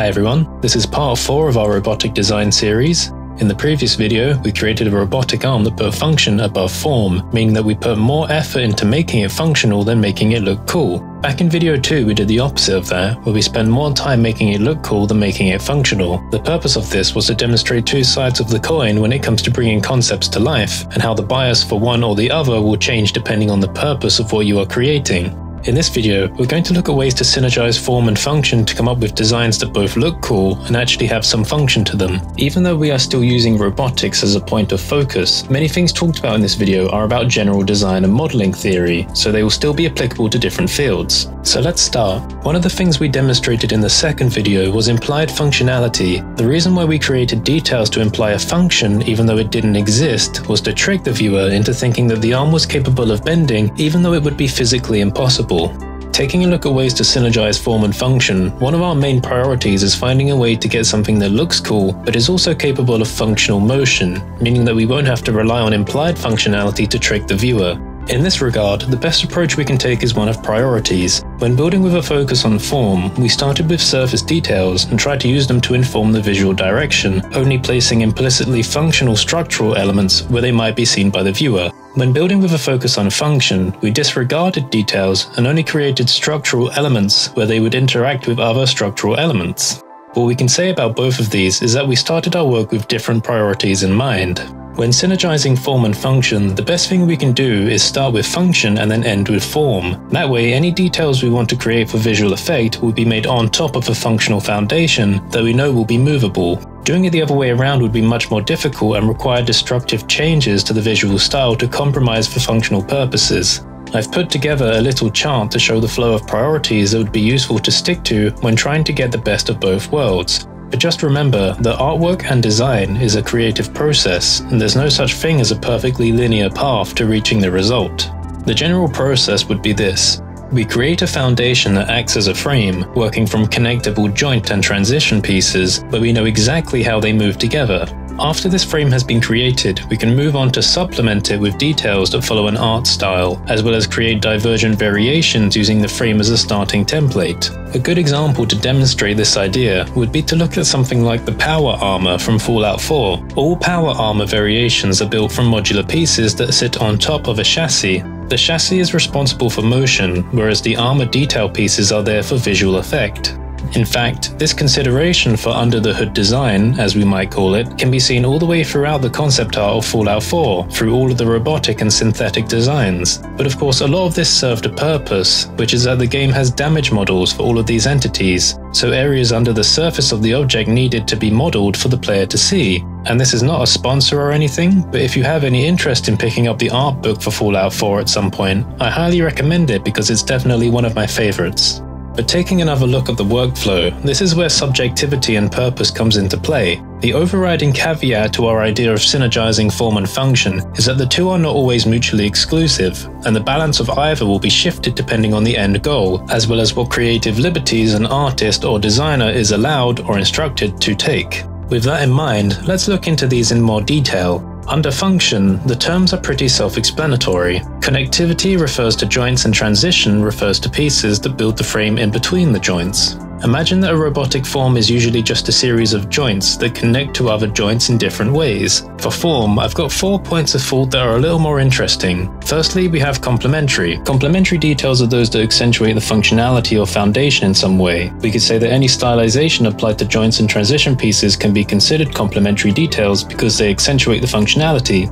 Hi everyone, this is part 4 of our robotic design series. In the previous video, we created a robotic arm that put function above form, meaning that we put more effort into making it functional than making it look cool. Back in video 2 we did the opposite of that, where we spent more time making it look cool than making it functional. The purpose of this was to demonstrate two sides of the coin when it comes to bringing concepts to life, and how the bias for one or the other will change depending on the purpose of what you are creating. In this video, we're going to look at ways to synergize form and function to come up with designs that both look cool and actually have some function to them. Even though we are still using robotics as a point of focus, many things talked about in this video are about general design and modeling theory, so they will still be applicable to different fields. So let's start. One of the things we demonstrated in the second video was implied functionality. The reason why we created details to imply a function even though it didn't exist was to trick the viewer into thinking that the arm was capable of bending even though it would be physically impossible Taking a look at ways to synergize form and function, one of our main priorities is finding a way to get something that looks cool, but is also capable of functional motion, meaning that we won't have to rely on implied functionality to trick the viewer. In this regard, the best approach we can take is one of priorities. When building with a focus on form, we started with surface details and tried to use them to inform the visual direction, only placing implicitly functional structural elements where they might be seen by the viewer. When building with a focus on function, we disregarded details and only created structural elements where they would interact with other structural elements. What we can say about both of these is that we started our work with different priorities in mind. When synergizing form and function, the best thing we can do is start with function and then end with form. That way, any details we want to create for visual effect will be made on top of a functional foundation that we know will be movable. Doing it the other way around would be much more difficult and require destructive changes to the visual style to compromise for functional purposes. I've put together a little chart to show the flow of priorities that would be useful to stick to when trying to get the best of both worlds. But just remember that artwork and design is a creative process, and there's no such thing as a perfectly linear path to reaching the result. The general process would be this. We create a foundation that acts as a frame, working from connectable joint and transition pieces, but we know exactly how they move together. After this frame has been created, we can move on to supplement it with details that follow an art style, as well as create divergent variations using the frame as a starting template. A good example to demonstrate this idea would be to look at something like the power armor from Fallout 4. All power armor variations are built from modular pieces that sit on top of a chassis. The chassis is responsible for motion, whereas the armor detail pieces are there for visual effect. In fact, this consideration for under the hood design, as we might call it, can be seen all the way throughout the concept art of Fallout 4, through all of the robotic and synthetic designs. But of course, a lot of this served a purpose, which is that the game has damage models for all of these entities, so areas under the surface of the object needed to be modeled for the player to see. And this is not a sponsor or anything, but if you have any interest in picking up the art book for Fallout 4 at some point, I highly recommend it because it's definitely one of my favorites. But taking another look at the workflow, this is where subjectivity and purpose comes into play. The overriding caveat to our idea of synergizing form and function is that the two are not always mutually exclusive, and the balance of either will be shifted depending on the end goal, as well as what creative liberties an artist or designer is allowed or instructed to take. With that in mind, let's look into these in more detail. Under function, the terms are pretty self-explanatory. Connectivity refers to joints and transition refers to pieces that build the frame in between the joints. Imagine that a robotic form is usually just a series of joints that connect to other joints in different ways. For form, I've got four points of thought that are a little more interesting. Firstly, we have complementary. Complementary details are those that accentuate the functionality or foundation in some way. We could say that any stylization applied to joints and transition pieces can be considered complementary details because they accentuate the functionality.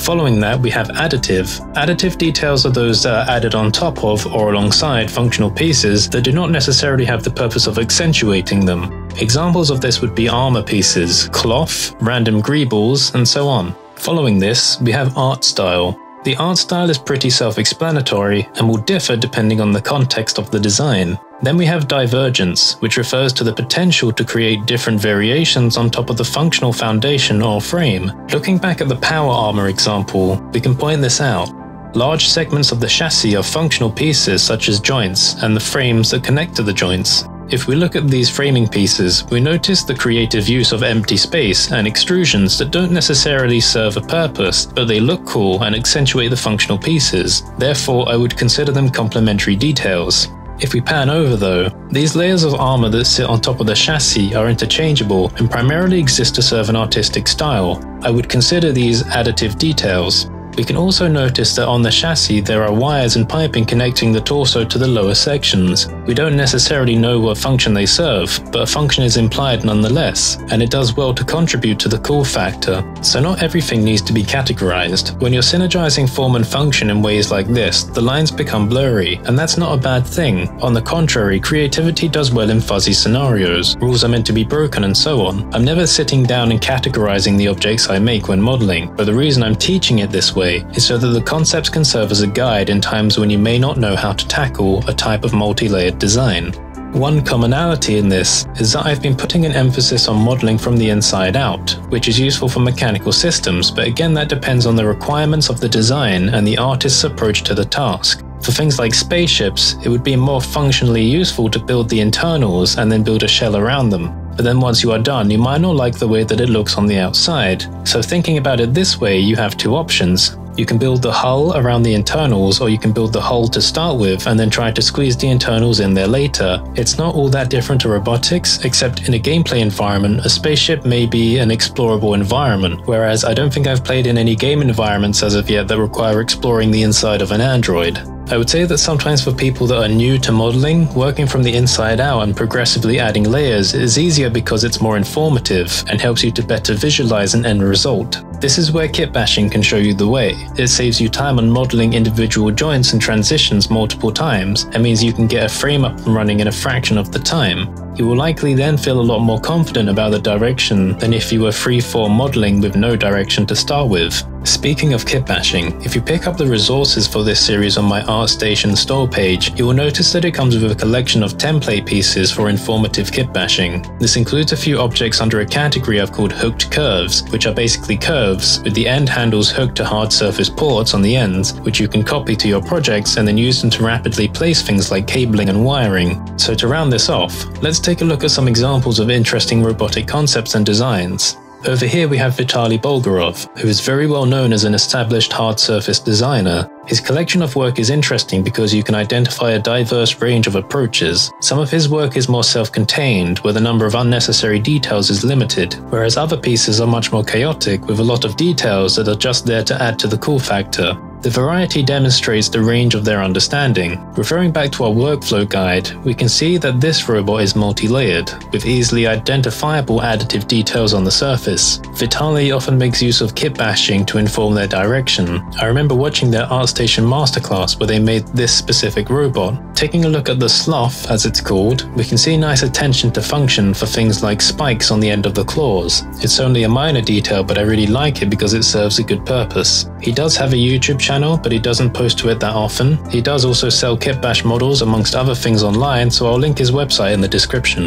Following that, we have additive. Additive details are those that are added on top of or alongside functional pieces that do not necessarily have the purpose of accentuating them. Examples of this would be armor pieces, cloth, random greebles, and so on. Following this, we have art style. The art style is pretty self-explanatory and will differ depending on the context of the design. Then we have divergence, which refers to the potential to create different variations on top of the functional foundation or frame. Looking back at the power armor example, we can point this out. Large segments of the chassis are functional pieces such as joints and the frames that connect to the joints. If we look at these framing pieces, we notice the creative use of empty space and extrusions that don't necessarily serve a purpose, but they look cool and accentuate the functional pieces. Therefore, I would consider them complementary details. If we pan over though, these layers of armor that sit on top of the chassis are interchangeable and primarily exist to serve an artistic style. I would consider these additive details. We can also notice that on the chassis there are wires and piping connecting the torso to the lower sections. We don't necessarily know what function they serve, but a function is implied nonetheless, and it does well to contribute to the cool factor. So not everything needs to be categorized. When you're synergizing form and function in ways like this, the lines become blurry, and that's not a bad thing. On the contrary, creativity does well in fuzzy scenarios. Rules are meant to be broken and so on. I'm never sitting down and categorizing the objects I make when modeling, but the reason I'm teaching it this way way is so that the concepts can serve as a guide in times when you may not know how to tackle a type of multi-layered design. One commonality in this is that I've been putting an emphasis on modeling from the inside out, which is useful for mechanical systems, but again that depends on the requirements of the design and the artist's approach to the task. For things like spaceships, it would be more functionally useful to build the internals and then build a shell around them. But then once you are done, you might not like the way that it looks on the outside. So thinking about it this way, you have two options. You can build the hull around the internals, or you can build the hull to start with and then try to squeeze the internals in there later. It's not all that different to robotics, except in a gameplay environment, a spaceship may be an explorable environment, whereas I don't think I've played in any game environments as of yet that require exploring the inside of an android. I would say that sometimes for people that are new to modeling, working from the inside out and progressively adding layers is easier because it's more informative and helps you to better visualize an end result. This is where kit bashing can show you the way. It saves you time on modeling individual joints and transitions multiple times and means you can get a frame up and running in a fraction of the time. You will likely then feel a lot more confident about the direction than if you were free-form modeling with no direction to start with. Speaking of kit bashing, if you pick up the resources for this series on my ArtStation store page, you will notice that it comes with a collection of template pieces for informative kit bashing. This includes a few objects under a category I've called hooked curves, which are basically curves with the end handles hooked to hard surface ports on the ends, which you can copy to your projects and then use them to rapidly place things like cabling and wiring. So to round this off, let's take a look at some examples of interesting robotic concepts and designs. Over here we have Vitaly Bulgarov, who is very well known as an established hard surface designer. His collection of work is interesting because you can identify a diverse range of approaches. Some of his work is more self-contained, where the number of unnecessary details is limited, whereas other pieces are much more chaotic, with a lot of details that are just there to add to the cool factor. The variety demonstrates the range of their understanding. Referring back to our workflow guide, we can see that this robot is multi-layered, with easily identifiable additive details on the surface. Vitaly often makes use of kit bashing to inform their direction. I remember watching their ArtStation masterclass where they made this specific robot. Taking a look at the sloth, as it's called, we can see nice attention to function for things like spikes on the end of the claws. It's only a minor detail, but I really like it because it serves a good purpose. He does have a YouTube channel channel, but he doesn't post to it that often. He does also sell kitbash models amongst other things online, so I'll link his website in the description.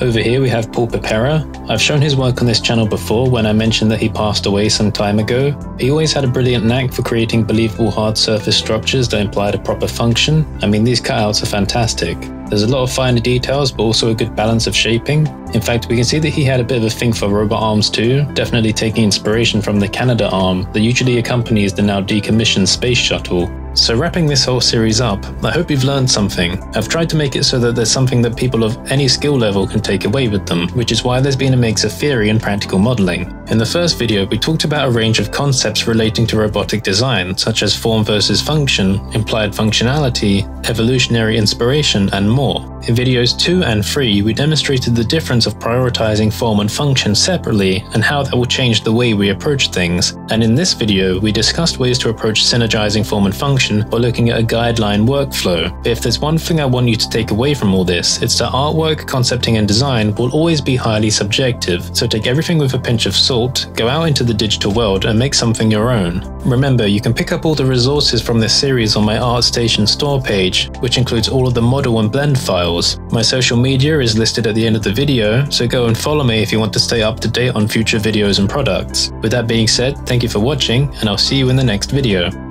Over here we have Paul Pepera. I've shown his work on this channel before when I mentioned that he passed away some time ago. He always had a brilliant knack for creating believable hard surface structures that implied a proper function. I mean these cutouts are fantastic. There's a lot of finer details, but also a good balance of shaping. In fact, we can see that he had a bit of a thing for robot arms too, definitely taking inspiration from the Canadarm that usually accompanies the now decommissioned space shuttle. So wrapping this whole series up, I hope you've learned something. I've tried to make it so that there's something that people of any skill level can take away with them, which is why there's been a mix of theory and practical modeling. In the first video, we talked about a range of concepts relating to robotic design, such as form versus function, implied functionality, evolutionary inspiration, and more. In videos 2 and 3, we demonstrated the difference of prioritizing form and function separately and how that will change the way we approach things. And in this video, we discussed ways to approach synergizing form and function by looking at a guideline workflow. If there's one thing I want you to take away from all this, it's that artwork, concepting and design will always be highly subjective, so take everything with a pinch of salt, go out into the digital world and make something your own. Remember, you can pick up all the resources from this series on my ArtStation store page, which includes all of the model and blend files. My social media is listed at the end of the video, so go and follow me if you want to stay up to date on future videos and products. With that being said, thank you for watching, and I'll see you in the next video.